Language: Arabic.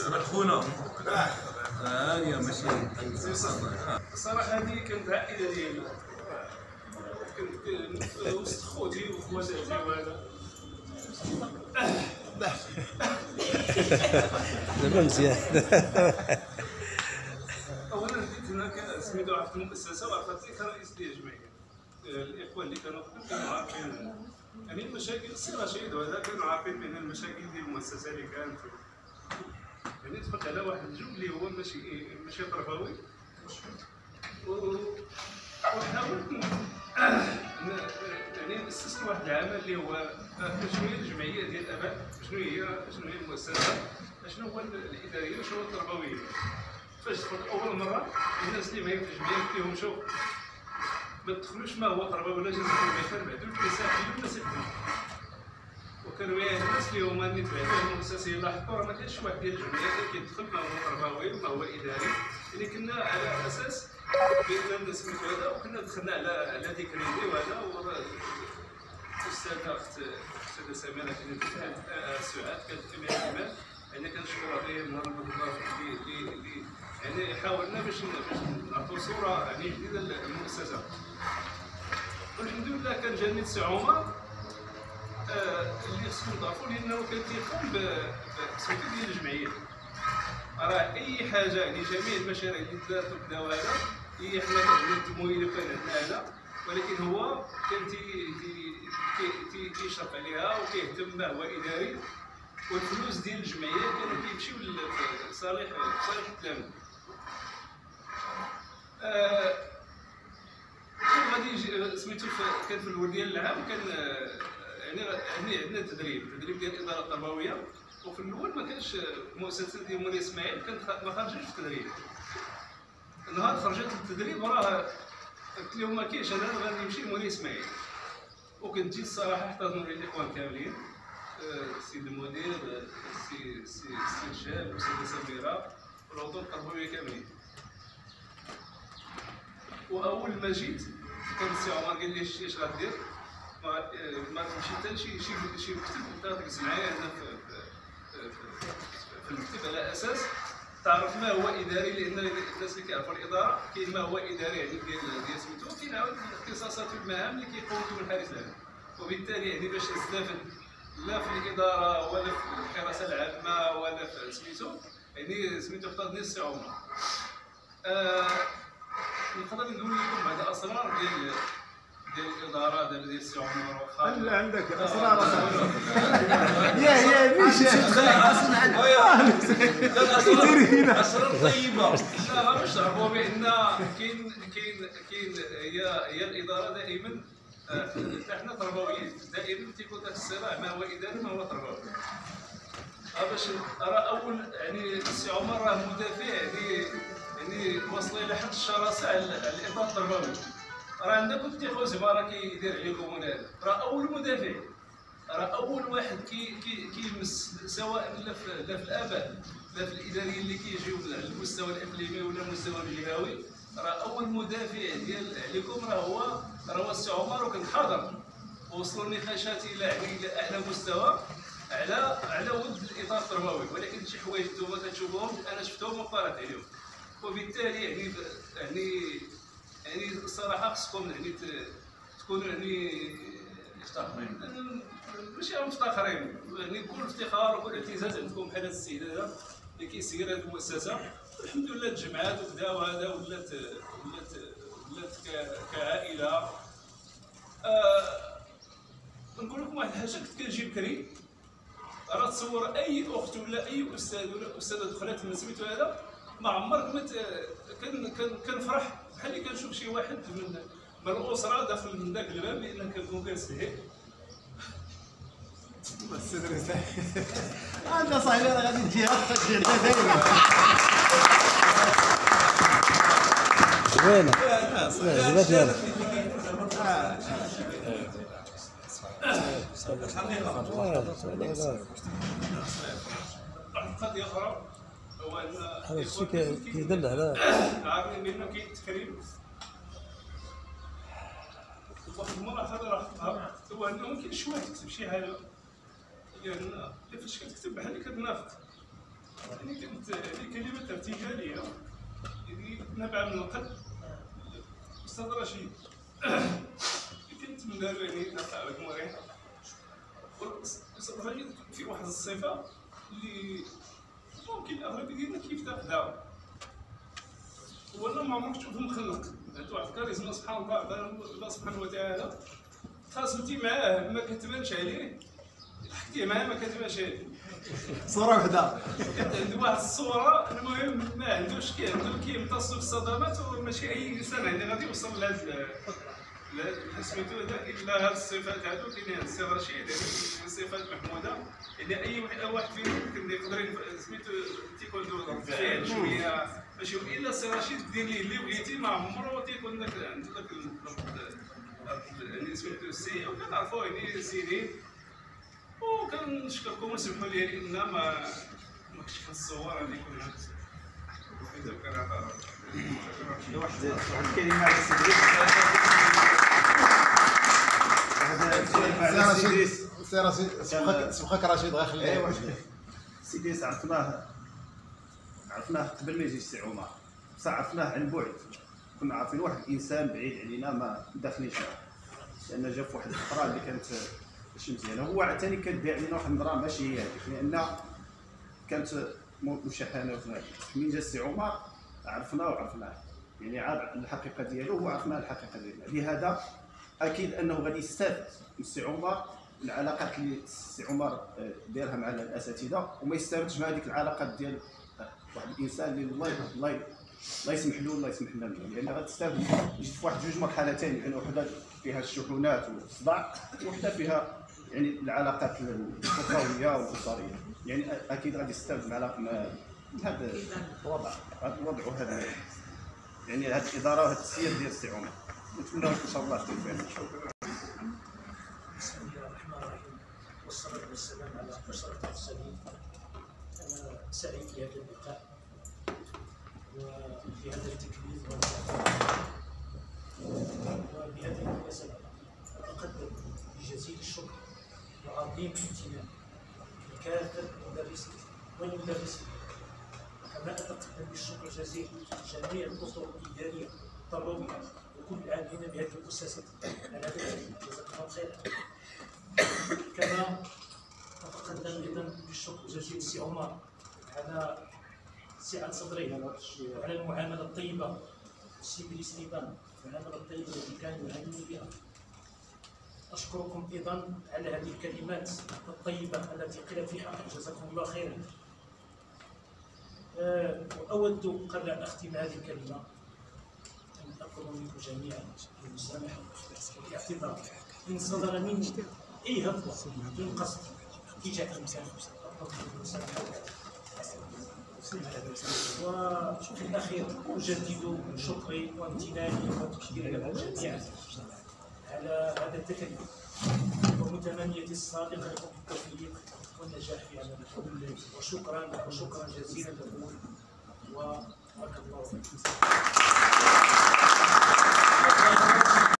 الناس خونا ها هي ماشي. الصراحه هذه كانت عائلة ديالي. كنت وسط خوتي وخواتاتي وهذا. دابا مزيان. أولا بديت هنا كان سميتو عرفت المؤسسة وعرفت لي كرئيس ديال الجمعية. الإخوان اللي كانوا قبل كانوا عارفين. يعني المشاكل السي رشيد وهذا كانوا عارفين بأن المشاكل ديال المؤسسة اللي كانت. يعني دخلت على واحد الجو اللي هو ماشي ماشي تربوي وحاولت يعني أسست واحد العمل اللي هو شنو هي الجمعية ديال الأباء؟ شنو هي؟ شنو هي المؤسسة؟ شنو هو الإدارية؟ وشنو هو التربوية؟ فاش دخلت أول مرة الناس اللي معايا في الجمعيه قلت لهم شوف ما تدخلوش ما هو تربوي ولا من المثال بعدو الكنيسه الناس يخدموا وكانوا اللي هما اللي تبعتوهم المؤسسين لاحظتوا راه ما كانش واحد ديال الجمعيات اللي كيدخل ما هو تربوي وما هو اداري اللي كنا على أساس بأن سميتو هذا وكنا دخلنا على على ديكريدي وهذا الاستاذه اخت الاستاذه سميرة كانت سعاد كانت في الاعتماد يعني كنشكرها غير نهار البكره اللي اللي يعني حاولنا باش باش نعطوا صورة يعني جديدة للمؤسسة. والحمد لله كان جاني عمر. اللي خصكم تعرفوا لأنه كان كيقوم ب- بسميتو ديال الجمعيه راه اي حاجة يعني جميع المشاريع اللي دارت وكذا وهذا هي حنا كنعملوا التمويل وكان عندنا هنا ولكن هو كان تي تي تي- تي تيشرف عليها وكيهتم ما هو اداري والفلوس ديال الجمعيه كانوا كيمشيو لصالح صالح التلاميذ آه، كان غادي سميتو كان في الورديه العام كان يعني يعني عندنا تدريب تدريب ديال الإدارة التربوية وفي الأول ما كانش المؤسسه ديال مولاي إسماعيل كانت ما خرجتش التدريب. نهار خرجت للتدريب راه قلت لهم ما كاينش أنا غادي نمشي لمولاي إسماعيل. وكنت جيت الصراحة احتضنوا لي الإخوان كاملين السيد المدير آه، السي السي السي الشاب والسيده سميرة والعضو التربويه كاملين. وأول ما جيت كان السي عمر قال لي اش غدير؟ ما تمشي حتى لشي شي شي مكتب تجلس معايا هنا في المكتب على أساس تعرف ما هو اداري لأن الناس اللي كيعرفوا الاداره كاين ما هو اداري يعني ديال ديال سميتو كاين عاود الاختصاصات والمهام اللي كيقوم بهم الحارس العام وبالتالي يعني باش تستافد لا في الاداره ولا في الحراسه العامه ولا في سميتو يعني سميتو اختارني السي عمر آه، نقدر نقول لكم بعض الاسرار ديال السي عمر واخا هل عندك اسرار يا يا مش اسرار طيبه لا باش تعرفوا بان كاين كاين كاين هي هي الاداره دائما آه، حتى حنا تربويين دائما تيكون ذاك الصراع ما هو اداري ما هو تربوي آه، باش راه اول يعني السي عمر راه مدافع يعني يعني واصل إلى حد الشراسه على على الاطار التربوي راه عندنا كنت خوزي ما راه كيدير عليكم هذا. راه أول مدافع. راه أول واحد كي كي كيمس سواء لا في لا في الآباء لا في الإداريين اللي كيجيو على المستوى الإقليمي ولا المستوى الجهوي راه أول مدافع ديال عليكم راه هو راه هو السي عمر وكنت حاضر. وصلوا النقاشات إلى إلى أعلى مستوى على على ود الإطار التربوي ولكن شي حوايج أنتم كتشوفوهم أنا شفتهم وطرات عليهم. وبالتالي يعني يعني يعني الصراحه خصكم يعني تكونوا يعني مفتخرين. ماشي مفتخرين. يعني كل افتخار وكل اعتزاز عندكم بحال هذا السيد هذا اللي كيسير هذه المؤسسة. الحمد لله تجمعات وكذا وهذا ولات ولات ولات كعائلة. آه نقول لكم واحد الحاجة كنت كنجي بكري راه تصور أي أخت ولا أي أستاذ ولا أستاذة دخلت من سميتو هذا ما عمرك ما ت- كان كان كنفرح بحال اللي كنشوف شي واحد من من الاسره داخل من ذاك الباب لأن كنكون كنسهل أنت صاحبي راه غادي تجي تجي دائما زوينة. عجبتني أنا واحد هذا الشيء كي- كيدل على تكتب شي فاش كتكتب يعني ارتجاليه يعني نبع من القلب رشيد يعني في واحد الصفه اللي ممكن الاغلب ديالنا كيف تاخذها ولا ما عمرك تشوفه مخلق عنده واحد الكاريزما سبحان الله الله سبحانه وتعالى. تخاصمتي معاه ما كتبانش عليه. حكي معاه ما كتبانش عليه. صورة وحدة. عنده واحد الصورة المهم ما عندوش كي عنده كيمتص في الصدمات وماشي أي إنسان يعني غادي يوصل لهاد لا سميتو هذاك إلا هاد الصفات. هادو كاين السي رشيد يعني صفات محمودة. يعني أي واحد أي واحد فينا يمكن يقدر سميتو تيكون عنده فعل شوية. ماشي إلا السي رشيد دير ليه اللي بغيتي ما عمره تيكون داك عنده داك ال- يعني سميتو السي وكنعرفو يعني سيدي وكنشكركم وسمحوا لي لأن ما ما كنتش كنتصور غادي يكون هذا واحد واحد الكلمة على السي دريس سي رشيد سبقك رشيد غير ايوا خليه السي دريس عرفناه عرفناه قبل ما يجي السي عمر. بصح عرفناه عن بعد. كنا عارفين واحد الانسان بعيد علينا ما داخلينش لأن جا في واحد الفترة اللي كانت ماشي مزيانه هو عاوتاني كان داير علينا واحد النظرة ماشي هي هذيك لأن كانت مشاحنه من جا السي عمر عرفناه وعرفناه. يعني عاد الحقيقة ديالو هو عرفنا الحقيقة ديالنا. لهذا أكيد أنه غادي يستافد من السي عمر العلاقات اللي السي عمر آه، دارها مع الأساتذة وما يستافدش مع هذيك العلاقات ديال آه، واحد الإنسان اللي الله الله الله يسمح له الله يسمح لنا. منه لأن غتستافد جيت في واحد جوج مرحلتين يعني وحدة فيها الشحنات والصداع وحدة فيها يعني العلاقات الاخويه والاسريه يعني أكيد غادي يستافد مع هذا الوضع هذا الوضع وهذا يعني هذه الإدارة وهذا السير ديال السي عمر. نتمنى ان شاء الله التوفيق بسم الله الرحمن الرحيم والصلاة والسلام على أشرف المرسلين أنا سعيد بهذا اللقاء وبهذا التكريم والتعظيم وبهذه المناسبة أتقدم بجزيل الشكر وعظيم الامتنان لكافة المدرسين والمدرسين كما أتقدم بالشكر الجزيل لجميع الأطر الإدارية التربوية وكل العاملين بهذه المؤسسة على التكريم جزاكم الله خيرا. كما أتقدم أيضا بالشكر الجزيل لسي عمر على سعة صدره وعلى المعاملة الطيبة. السي بن سليمان المعاملة الطيبة التي كان يعاملني بها. أشكركم أيضا على هذه الكلمات الطيبة التي قيلت في حقك جزاكم الله خيرا. آه، وأود قبل أن أختم هذه منكم جميعا المسامحة والاعتذار إن صدر مني أي هفوة دون قصد. تجاه المسامحة وفي الأخير أجدد شكري وامتناني وتشكيري لكم جميعا على هذا التكليف ومتمنية الصادقة لكم بالتوفيق والنجاح في عملكم وشكرا وشكرا جزيلا لكم. وبارك الله فيكم. Obrigado.